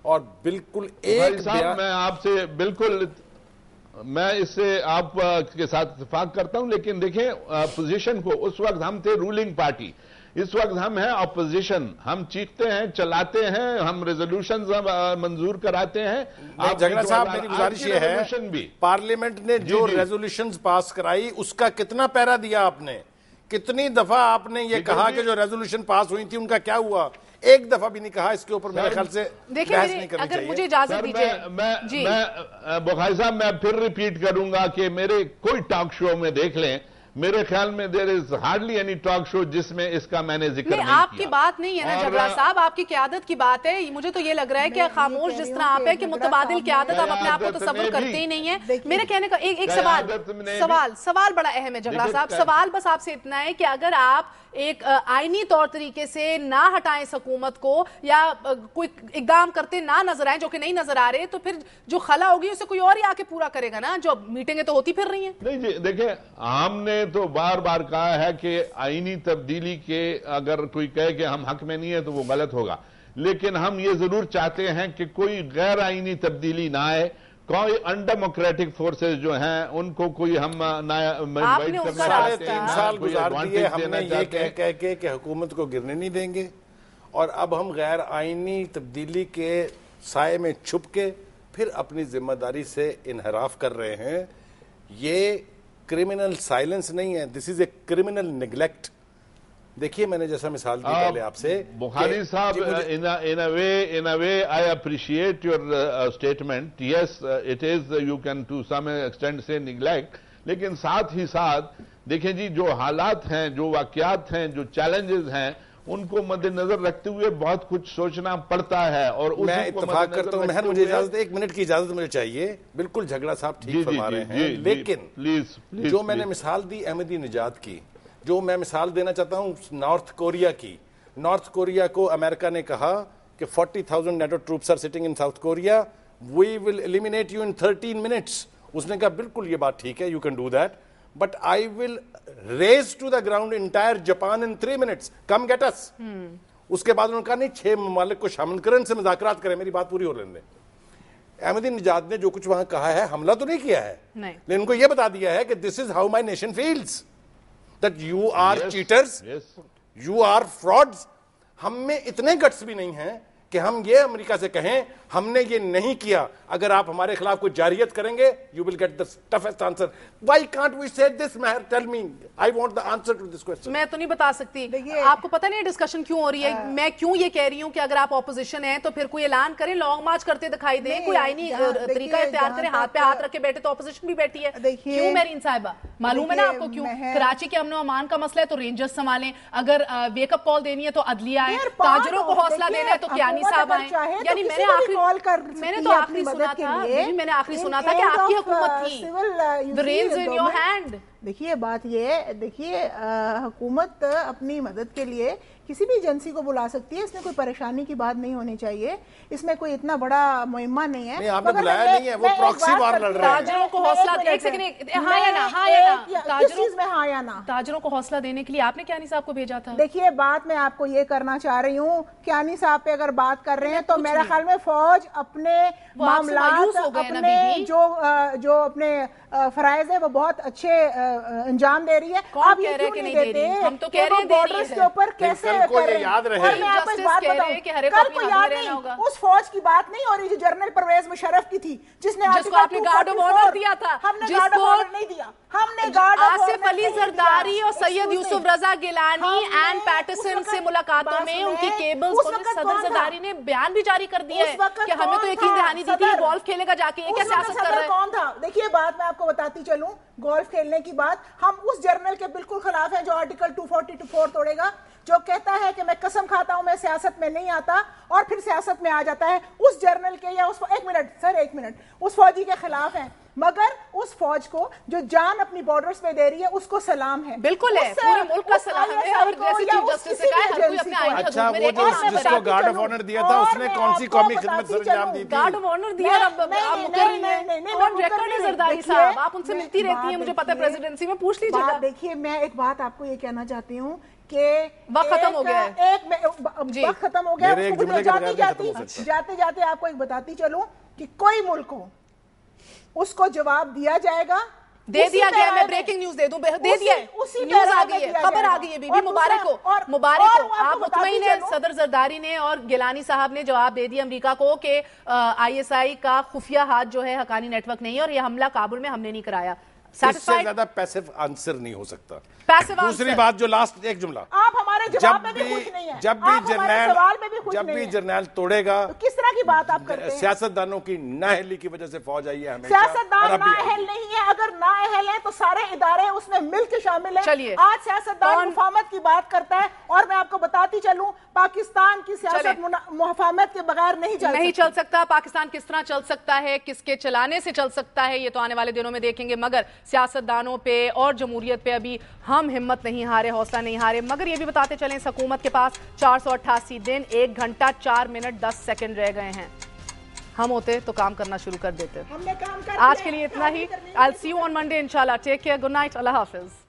और बिल्कुल एक
मैं आपसे बिल्कुल मैं इससे आप के साथ इतफाक करता हूँ लेकिन देखें पोजीशन को उस वक्त हम थे रूलिंग पार्टी इस वक्त हम हैं अपोजिशन हम चीखते हैं चलाते हैं हम रेजोल्यूशन मंजूर कराते हैं।
आप झगड़ा साहब मेरी गुजारिश ये है भी। पार्लियामेंट ने जो रेजोल्यूशन पास कराई उसका कितना पैरा दिया आपने? कितनी दफ़ा आपने ये कहा कि जो रेजोल्यूशन पास हुई थी उनका क्या हुआ? एक दफ़ा भी नहीं कहा इसके ऊपर मेरे ख्याल से
देखिए नहीं करनी अगर मुझे इजाज़त दीजिए।
मैं मैं बुखारी साहब मैं फिर रिपीट करूँगा कि मेरे कोई टॉक शो में देख लें मेरे ख्याल में there is hardly any talk show जिसमें इसका मैंने ज़िक्र नहीं, नहीं
आपकी किया। बात नहीं है ना जबरा साहब आपकी क्यादत की बात है। मुझे तो ये लग रहा है कि खामोश जिस तरह आप है कि मुतबादल क्यादत आप अपने आप को तो सब्र करते ही नहीं है। मेरे कहने का एक एक सवाल सवाल सवाल बड़ा अहम है जबरा साहब। सवाल बस आपसे इतना है कि अगर आप एक आईनी तौर तरीके से ना हटाएँ इस हुकूमत को या कोई इकदाम करते ना नज़र आए, जो कि नहीं नज़र आ रहे तो फिर जो खला होगी, उसे कोई और ही आके पूरा करेगा ना? जो मीटिंगें तो होती फिर रही हैं।
नहीं जी, देखिए, हमने तो बार बार कहा है कि आईनी तब्दीली के अगर कोई कहे कि हम हक में नहीं है तो वो गलत होगा। लेकिन हम ये ज़रूर चाहते हैं कि कोई गैर आईनी तब्दीली ना आए कोई अनडेमोक्रेटिक फोर्सेस जो हैं उनको कोई हम
साढ़े तीन साल गुजार दिए हमने ये कह कह के कि हुकूमत को गिरने नहीं देंगे। और अब हम गैर आईनी तब्दीली के साय में छुप के फिर अपनी ज़िम्मेदारी से इनहराफ कर रहे हैं। ये क्रिमिनल साइलेंस नहीं है। This is a criminal neglect देखिए मैंने जैसा मिसाल दी पहले आपसे
बुखारी साहब in in a way in a way I appreciate your statement yes it is you can to some extend say neglect लेकिन साथ ही साथ देखिए जी जो हालात हैं जो वाकयात हैं जो चैलेंजेस हैं उनको मद्देनजर रखते हुए बहुत कुछ सोचना पड़ता है और
मैं इतफाक करता हूँ। मुझे इजाज़त एक मिनट की इजाज़त मुझे चाहिए। बिल्कुल झगड़ा साहब ठीक फरमा रहे हैं। लेकिन
प्लीज़
जो मैंने मिसाल दी अहमदी निजात की जो मैं मिसाल देना चाहता हूँ नॉर्थ कोरिया की। नॉर्थ कोरिया को अमेरिका ने कहा कि 40,000 NATO troops are sitting in South Korea we will eliminate you in 13 minutes उसने कहा बिल्कुल ये बात ठीक है you can do that but I will raze to the ground entire Japan in three minutes come get us उसके बाद उन्होंने कहा नहीं छह ममालिक को शामिल करें से मुजाकरात करें मेरी बात पूरी हो रही अहमदी निजाद ने जो कुछ वहाँ कहा है हमला तो नहीं किया है। लेकिन उनको यह बता दिया है कि this is how my nation feels that you are cheaters you are frauds हम में इतने गट्स भी नहीं है कि हम ये अमेरिका से कहें हमने ये नहीं किया। अगर आप हमारे खिलाफ कोई जारियत करेंगे you will get the toughest answer why can't we say this Mahar tell me I want the answer to this question
मैं तो नहीं बता सकती। आपको पता नहीं डिस्कशन क्यों हो रही है? आ, मैं क्यों ये कह रही हूँ कि अगर आप ऑपोजिशन है तो फिर कोई ऐलान करें लॉन्ग मार्च करते दिखाई दे। कोई आईनी तरीका इख्तियार करे हाथ पे हाथ रख के बैठे तो ऑपोजिशन भी बैठी है। क्यों मेरीन साहिबा? मालूम है ना आपको क्यों? कराची के अमन अमान का मसला है तो रेंजर्स संभालें। अगर वेकअप कॉल देनी है तो अदलिया आए। ताजरों को हौसला देना है। तो क्यानी साहब आए। यानी
मैंने आखिरी कॉल कर
मैंने तो आखिरी सुना था मैंने आखिरी सुना था कि आपकी हुकूमत थी। द इन योर हैंड
देखिए बात ये देखिए हुकूमत अपनी मदद के लिए किसी भी एजेंसी को बुला सकती है इसमें कोई परेशानी की बात नहीं होनी चाहिए इसमें कोई इतना बड़ा मुहिमा नहीं है।
नहीं, आपने बुलाया नहीं है वो प्रॉक्सी वार लड़ रहे हैं।
ताजरों को हौसला एक सेकंड हाँ या ना हाँ या ना।
ताजरों में हाँ या ना?
ताजरों को हौसला देने के लिए आपने क्यानी साहब को भेजा था?
देखिए बात मैं आपको ये करना चाह रही हूँ क्यानी साहब पे अगर बात कर रहे हैं तो मेरे ख्याल में फौज अपने मामला अपने जो जो अपने फराइज है वो बहुत अच्छे अंजाम दे रही है।
आप ये क्यों नहीं देते? हम तो कह रहे हैं
बॉर्डर्स के ऊपर कैसे
रहे।
और मैं आपको एक बात बताऊँ कल को याद नहीं उस फौज की बात नहीं हो रही जो जनरल परवेज मुशर्रफ की थी जिसने
आपने गार्ड ऑफ़ ऑनर दिया था।
हमने गार्ड ऑफ़ ऑनर नहीं दिया। हमने गार्ड
आसिफ अली जरदारी और सैयद यूसुफ रजा गिलानी एंड पैटरसन से मुलाकातों में उनकी केबल्स सदर जरदारी ने बयान भी जारी कर दिया है कि हमें तो यकीन दहानी दी थी गोल्फ खेलेगा जाके ये क्या सियासत कर रहा है?
कौन था? देखिए बात मैं आपको बताती चलूँ गोल्फ खेलने की बात हम उस जर्नल के बिल्कुल खिलाफ है जो आर्टिकल 244 तोड़ेगा। जो कहता है कि मैं कसम खाता हूँ मैं सियासत में नहीं आता और फिर सियासत में आ जाता है उस जर्नल के या उस एक मिनट सर एक मिनट उस फौजी के खिलाफ है मगर उस फौज को जो जान अपनी बॉर्डर्स पे दे रही है उसको सलाम है।
बिल्कुल है पूरे मुल्क का सलाम है और जैसे चीफ जस्टिस ने कहा हर कोई अपने आईनी
अच्छा वो जो जिसको गार्ड ऑफ़ ऑनर दिया था उसने कौन सी कौमी खिदमत सरंजाम दी थी?
गार्ड ऑफ़ ऑनर दिया अब आप हैं। ऑन रिकॉर्ड है जरदारी साहब आप उनसे मिलती रहती हैं मुझे पता है प्रेसिडेंसी में पूछ लीजिएगा।
देखिए मैं एक बात आपको ये कहना चाहती हूँ कि
वक्त खत्म हो गया
एक वक्त खत्म हो गया जाते जाते जाते जाते आपको एक बताती चलूँ कि कोई मुल्क हो उसको जवाब दिया जाएगा
दे दिया गया मैं ब्रेकिंग न्यूज़ दे दूँ दे दिया उसी न्यूज़ आ गई है खबर आ गई है बीबी मुबारक हो मुबारक को आप मुतमिन है सदर जरदारी ने और गिलानी साहब ने जवाब दे दिया अमेरिका को कि आईएसआई का खुफिया हाथ जो है हकानी नेटवर्क नहीं है और ये हमला काबुल में हमने नहीं कराया।
इससे ज़्यादा पैसिव आंसर नहीं हो सकता। दूसरी बात जो लास्ट एक जुमला।
आप हमारे जवाब में भी खुश नहीं है।
जब भी जर्नैल जब भी जर्नैल तोड़ेगा
तो किस तरह की बात आप करते हैं?
सियासतदानों की नाअहली की वजह से फौज आई है
सियासतदान नाअहल नहीं है। अगर नाअहल है तो सारे इदारे उसमें मिल के शामिल है।
चलिए।
आज सियासतदान मुफामत की बात करता है और मैं आपको बताती चलूँ पाकिस्तान की सियासत मुफामत के बगैर नहीं चल
नहीं चल सकता। पाकिस्तान किस तरह चल सकता है किसके चलाने से चल सकता है ये तो आने वाले दिनों में देखेंगे। मगर सियासतदानों पे और जमहूरियत पे अभी हम हिम्मत नहीं हारे हौसला नहीं हारे। मगर ये भी बताते चले इस हकूमत के पास चार सौ अट्ठासी दिन एक घंटा चार मिनट दस सेकेंड रह गए हैं। हम होते तो काम करना शुरू कर देते।
हमने काम कर
आज के लिए इतना ही। I see you on Monday इनशाला टेक केयर गुड नाइट अल्लाह हाफिज़।